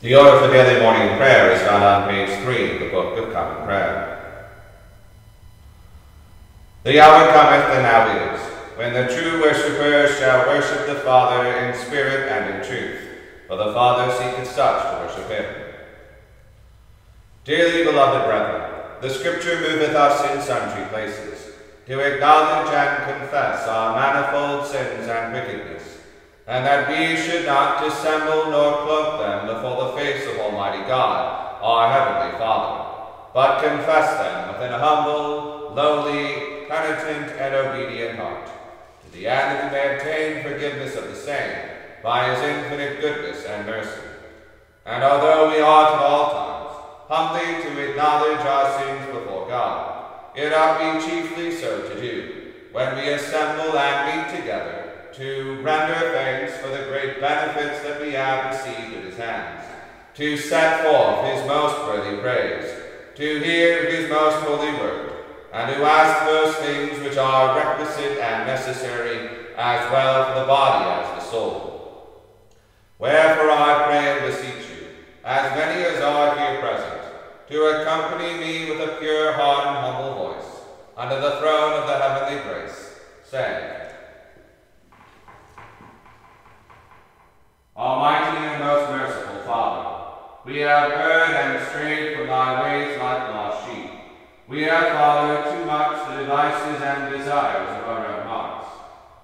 The order for daily morning prayer is found on page 3 of the Book of Common Prayer. The hour cometh and now is, when the true worshippers shall worship the Father in spirit and in truth, for the Father seeketh such to worship him. Dearly beloved brethren, the Scripture moveth us in sundry places, to acknowledge and confess our manifold sins and wickedness, and that we should not dissemble nor cloak them before the face of Almighty God, our Heavenly Father, but confess them with an humble, lowly, penitent, and obedient heart, to the end that we may obtain forgiveness of the same by his infinite goodness and mercy. And although we ought at all times humbly to acknowledge our sins before God, it ought we chiefly so to do when we assemble and meet together to render thanks for the great benefits that we have received at his hands, to set forth his most worthy praise, to hear his most holy word, and to ask those things which are requisite and necessary as well for the body as the soul. Wherefore I pray and beseech you, as many as are here present, to accompany me with a pure heart and humble voice, under the throne of the heavenly grace, saying, Almighty and most merciful Father, we have erred and strayed from thy ways like lost sheep. We have followed too much the devices and desires of our own hearts.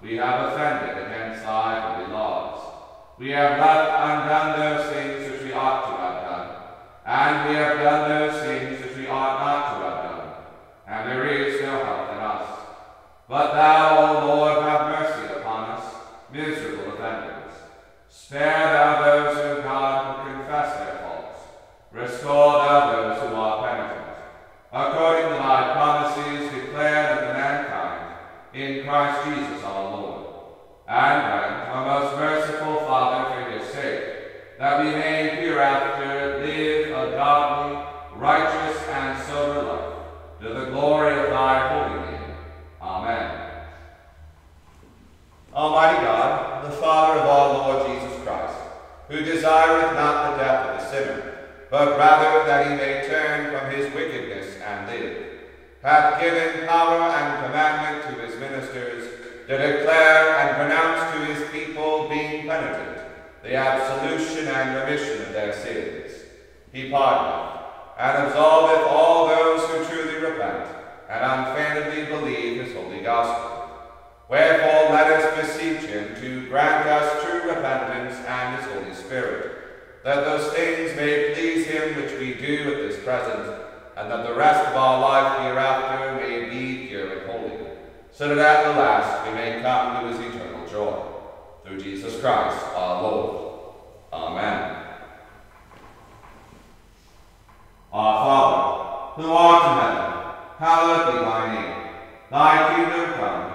We have offended against thy holy laws. We have left undone those things which we ought to have done, and we have done those things which we ought not to have done, and there is no help in us. But thou, O Lord, have mercy Certo. Wherefore let us beseech him to grant us true repentance and his Holy Spirit, that those things may please him which we do at this present, and that the rest of our life hereafter may be pure and holy, so that at the last we may come to his eternal joy. Through Jesus Christ our Lord. Amen. Our Father, who art in heaven, hallowed be thy name. Thy kingdom come,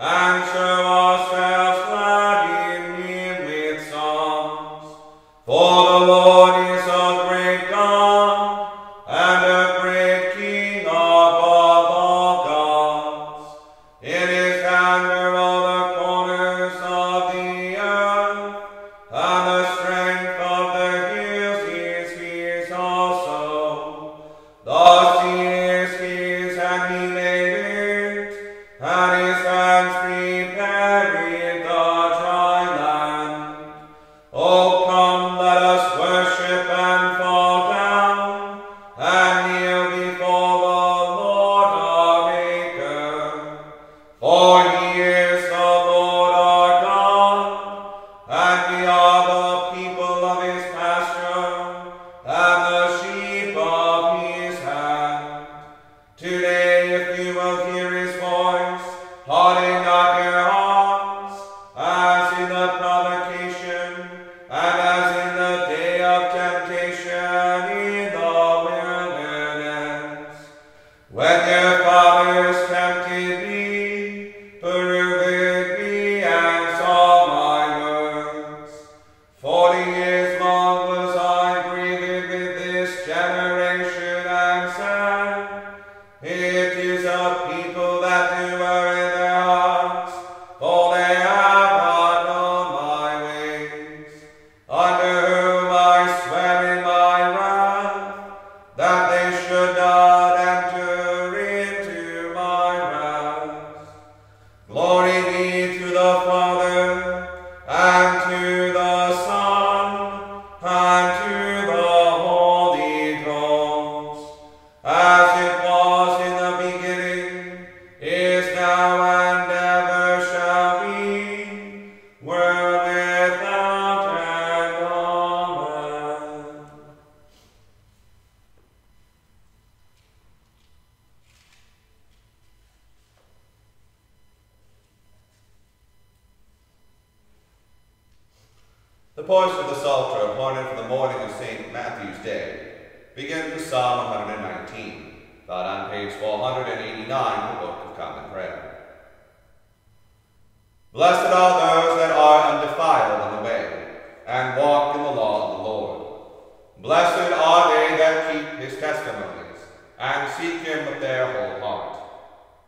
And show ourselves Glory to the Father, his testimonies, and seek him with their whole heart.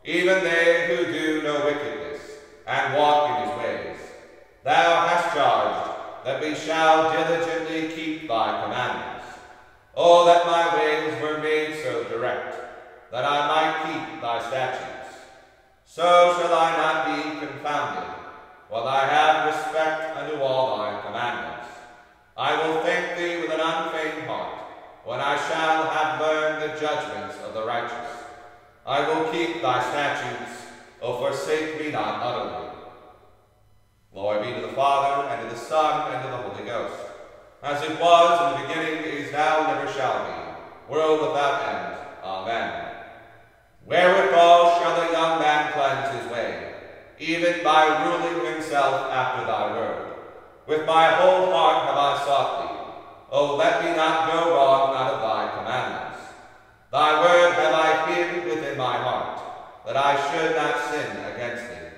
Even they who do no wickedness, and walk in his ways. Thou hast charged that we shall diligently keep thy commandments. Oh, that my ways were made so direct, that I might keep thy statutes. So shall I not be confounded, while I have respect unto all thy commandments. I will thank thee with an unfeigned heart, when I shall have learned the judgments of the righteous. I will keep thy statutes, O forsake me not utterly. Glory be to the Father, and to the Son, and to the Holy Ghost, as it was in the beginning, is now, and ever shall be, world without end. Amen. Wherewithal shall the young man cleanse his way, even by ruling himself after thy word. With my whole heart have I sought thee. O let me not go wrong out of thy commandments. Thy word have I hid within my heart, that I should not sin against thee.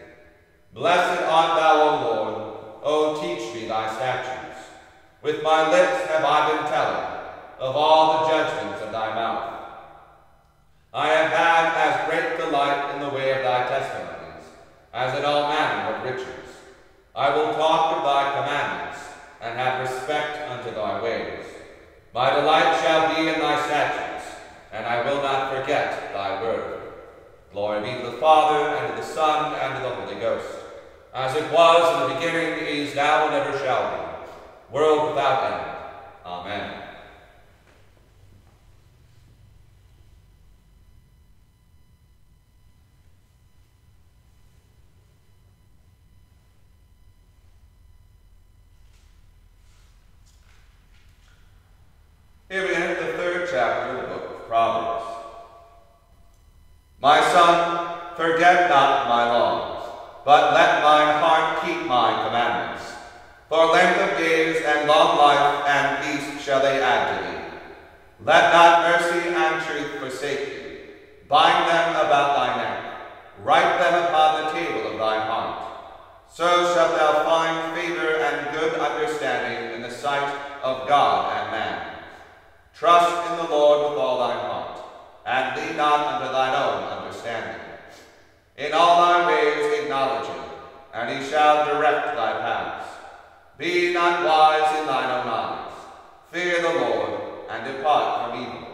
Blessed art thou, O Lord. O teach me thy statutes. With my lips have I been telling of all the judgments of thy mouth. I have had as great delight in the way of thy testimonies, as in all manner of riches. I will talk of thy commandments, and have respect unto thy ways. My delight shall be in thy statutes, and I will not forget thy word. Glory be to the Father, and to the Son, and to the Holy Ghost, as it was in the beginning, is now, and ever shall be, world without end. Amen. Here we enter the third chapter of the book of Proverbs. My son, forget not my laws, but let thine heart keep my commandments. For length of days and long life and peace shall they add to thee. Let not mercy and truth forsake thee. Bind them about thy neck. Write them upon the table of thine heart. So shalt thou find favor and good understanding in the sight of God and man. Trust in the Lord with all thine heart, and lean not unto thine own understanding. In all thy ways acknowledge him, and he shall direct thy paths. Wise in thine own eyes. Fear the Lord, and depart from evil.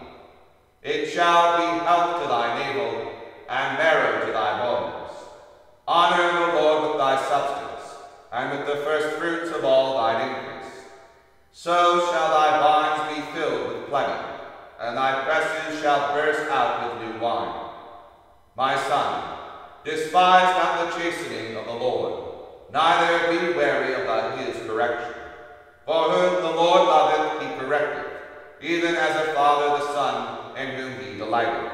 It shall be health to thy navel, and marrow to thy bones. Honor the Lord with thy substance, and with the first fruits of all thine increase. So shall thy vines be filled with plenty, and thy presses shall burst out with new wine. My son, despise not the chastening of the Lord, neither be weary of thy- his correction. For whom the Lord loveth, he correcteth, even as a father the son in whom he delighteth.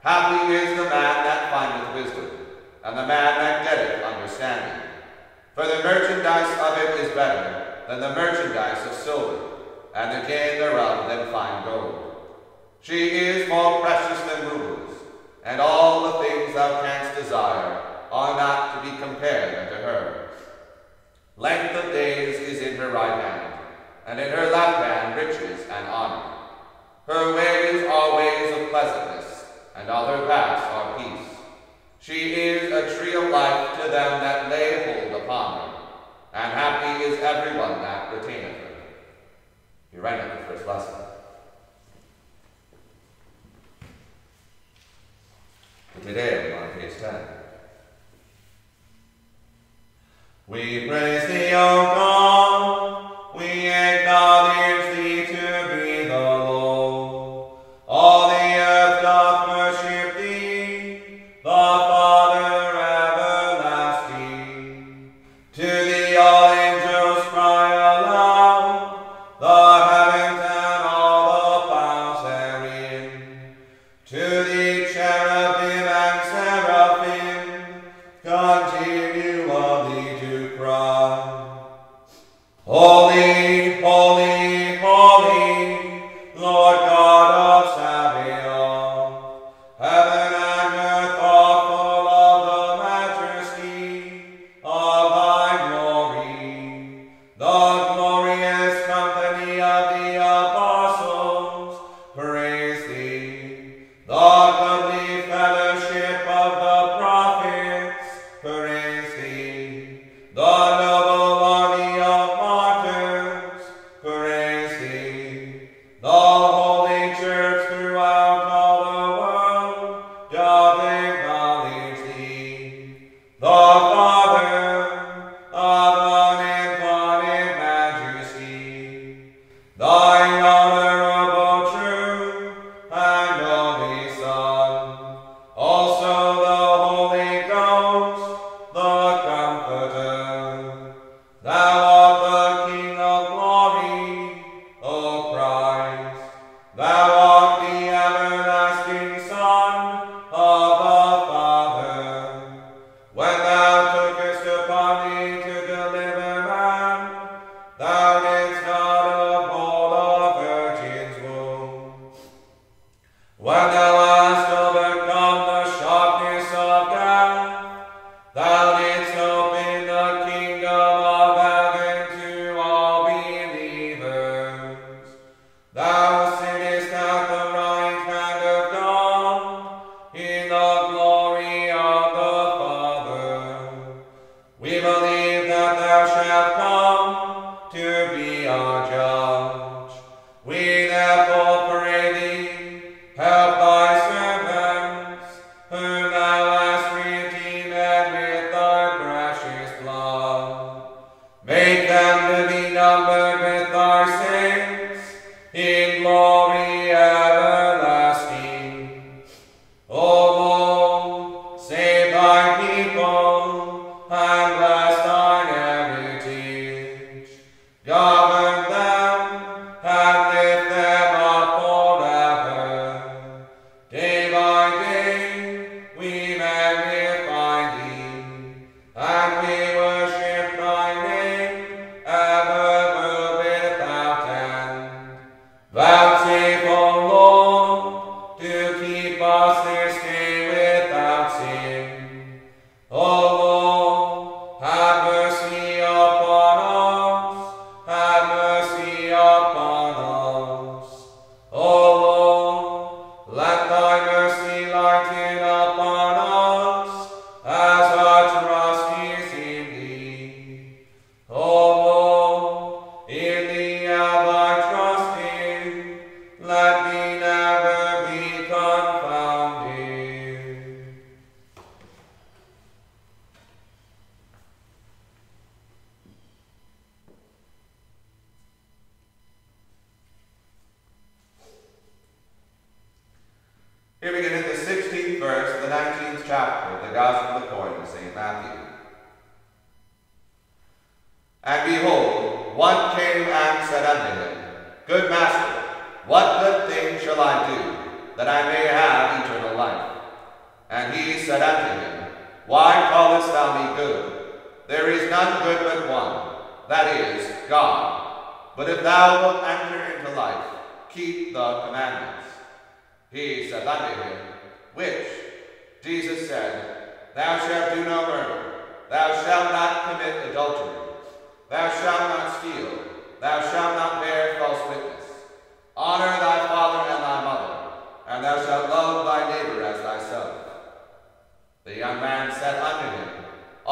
Happy is the man that findeth wisdom, and the man that getteth understanding. For the merchandise of it is better than the merchandise of silver, and the gain thereof than fine gold. She is more precious than rubies, Ave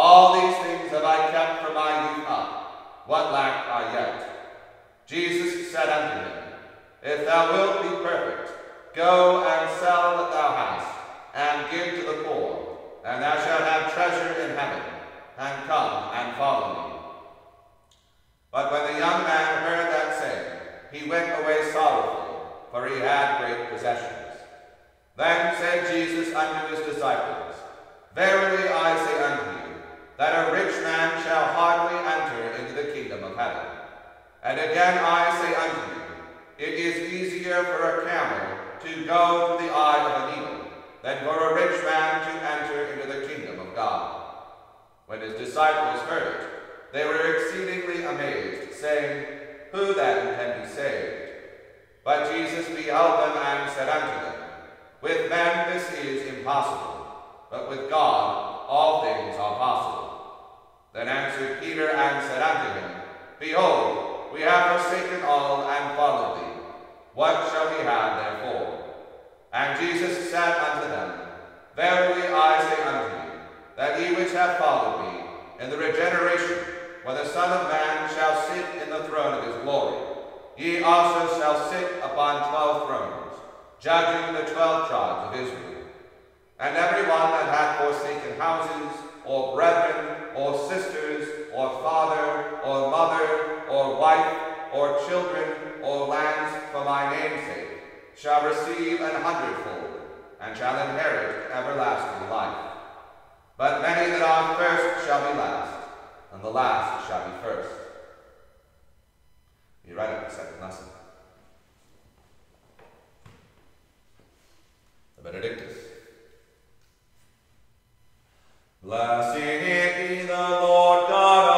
All these things have I kept from my youth up. What lack I yet? Jesus said unto him, If thou wilt be perfect, go and sell that thou hast, and give to the poor, and thou shalt have treasure in heaven, and come and follow me. But when the young man heard that saying, he went away sorrowful, for he had great possessions. Then said Jesus unto his disciples, Verily I say unto you, that a rich man shall hardly enter into the kingdom of heaven. And again I say unto you, it is easier for a camel to go through the eye of a needle than for a rich man to enter into the kingdom of God. When his disciples heard it, they were exceedingly amazed, saying, Who then can be saved? But Jesus beheld them and said unto them, With men this is impossible, but with God all things are possible. Then answered Peter and said unto him, Behold, we have forsaken all and followed thee. What shall we have therefore? And Jesus said unto them, Verily I say unto you, that ye which have followed me, in the regeneration, when the Son of Man shall sit in the throne of his glory, ye also shall sit upon twelve thrones, judging the twelve tribes of Israel. And every one that hath forsaken houses, or brethren, or sisters, or father, or mother, or wife, or children, or lands for my name's sake, shall receive an hundredfold, and shall inherit everlasting life. But many that are first shall be last, and the last shall be first. You write up the second lesson. The Benedictus. Blessed be the Lord God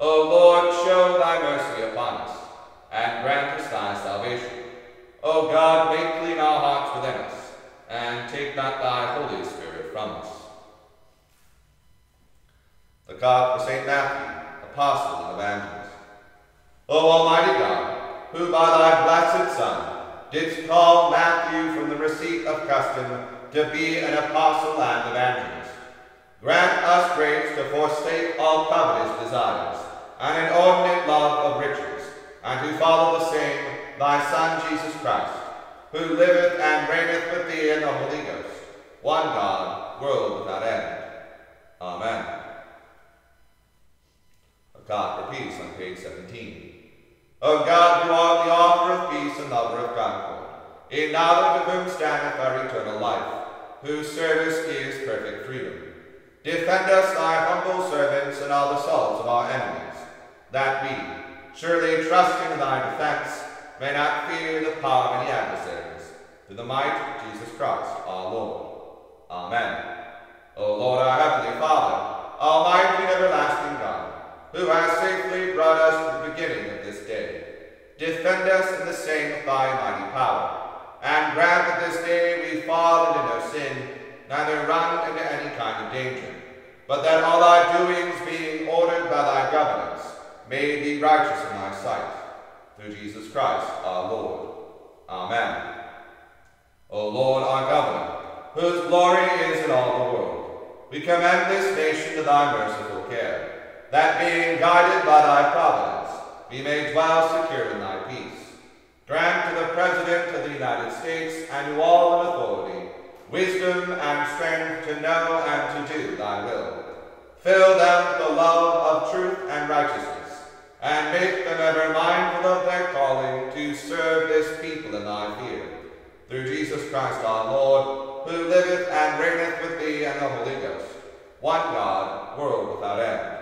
O Lord, show thy mercy upon us, and grant us thy salvation. O God, make clean our hearts within us, and take not thy Holy Spirit from us. The God for St. Matthew, Apostle and Evangelist. O Almighty God, who by thy blessed Son didst call Matthew from the receipt of custom to be an apostle and evangelist, grant us grace to forsake all covetous desires and inordinate love of riches, and to follow the same thy Son Jesus Christ, who liveth and reigneth with thee in the Holy Ghost, one God, world without end. Amen. A God for peace on page 17. O God, who art the author of peace and lover of concord, in knowledge of whom standeth our eternal life, whose service is perfect freedom, defend us, thy humble servants, and all the souls of our enemies, that we, surely trusting in thy defense, may not fear the power of any adversaries, through the might of Jesus Christ our Lord. Amen. O Lord, our heavenly Father, almighty and everlasting God, who has safely brought us to the beginning of this day, defend us in the same with thy mighty power, and grant that this day we fall into no sin, neither run into any kind of danger, but that all our doings, being ordered by thy governance, may be righteous in thy sight. Through Jesus Christ our Lord. Amen. O Lord, our governor, whose glory is in all the world, we commend this nation to thy merciful care, that being guided by thy providence, we may dwell secure in thy peace. Grant to the President of the United States and to all in authority wisdom and strength to know and to do thy will. Fill them with the love of truth and righteousness, and make them ever mindful of their calling to serve this people in thy fear. Through Jesus Christ our Lord, who liveth and reigneth with thee and the Holy Ghost, one God, world without end.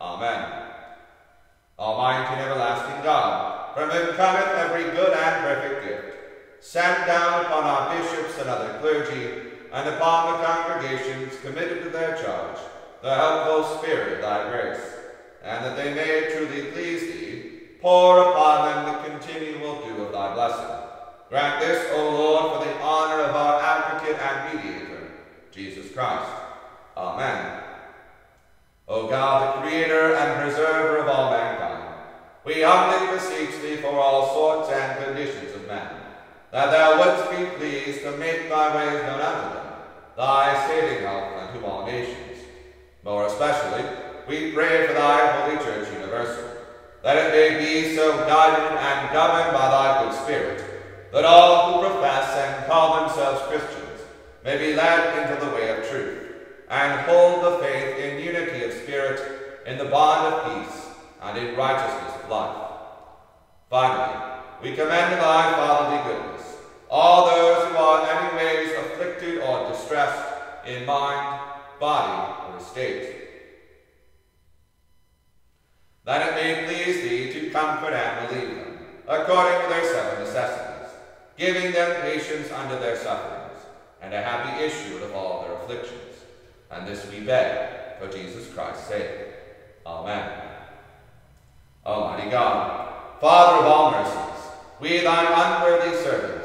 Amen. Almighty and everlasting God, from whom cometh every good and perfect gift, send down upon our bishops and other clergy, and upon the congregations committed to their charge, the helpful spirit of thy grace, and that they may truly please thee, pour upon them the continual dew of thy blessing. Grant this, O Lord, for the honor of our advocate and mediator, Jesus Christ. Amen. O God, the creator and preserver of all mankind, we humbly beseech thee for all sorts and conditions of men, that thou wouldst be pleased to make thy ways known unto them, thy saving help unto all nations. More especially, we pray for thy holy church universal, that it may be so guided and governed by thy good spirit, that all who profess and call themselves Christians may be led into the way of truth, and hold the faith in unity of spirit, in the bond of peace, and in righteousness of life. Finally, we commend thy fatherly goodness all those who are in any ways afflicted or distressed in mind, body, or estate. That it may please thee to comfort and relieve them, according to their seven necessities, giving them patience under their sufferings, and a happy issue of all their afflictions. And this we beg for Jesus Christ's sake. Amen. Almighty God, Father of all mercies, we thine unworthy servants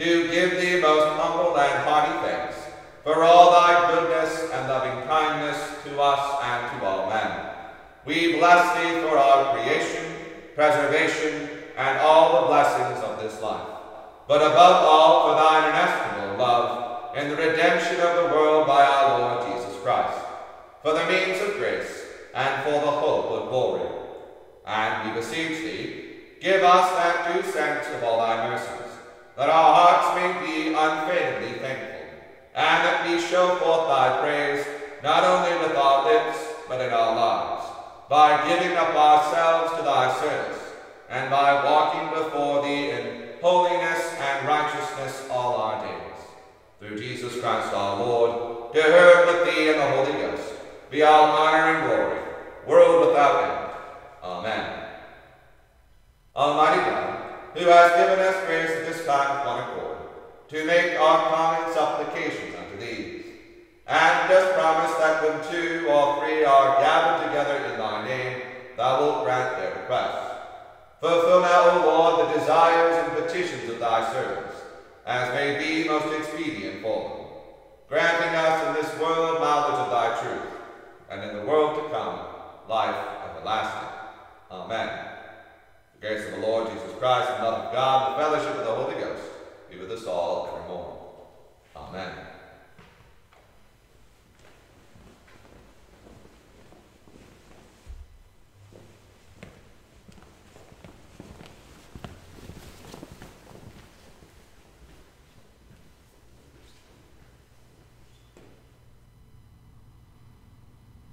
do give thee most humble and hearty thanks for all thy goodness and loving kindness to us and to all men. We bless thee for our creation, preservation, and all the blessings of this life, but above all for thine inestimable love in the redemption of the world by our Lord Jesus Christ, for the means of grace, and for the hope of glory. And we beseech thee, give us that due sense of all thy mercies, that our hearts may be unfeignedly thankful, and that we show forth thy praise, not only with our lips, but in our lives, by giving up ourselves to thy service, and by walking before thee in holiness and righteousness all our days. Through Jesus Christ our Lord, to whom with thee and the Holy Ghost be all honor and glory, world without end. Amen. Almighty God, who has given us grace at this time with one accord, to make our common supplications unto thee, and dost promise that when two or three are gathered together in thy name, thou wilt grant their requests. Fulfill now, O Lord, the desires and petitions of thy servants, as may be most expedient for them, granting us in this world knowledge of thy truth, and in the world to come life everlasting. Amen. The grace of the Lord Jesus Christ, the love of God, the fellowship of the Holy Ghost, be with us all evermore. Amen.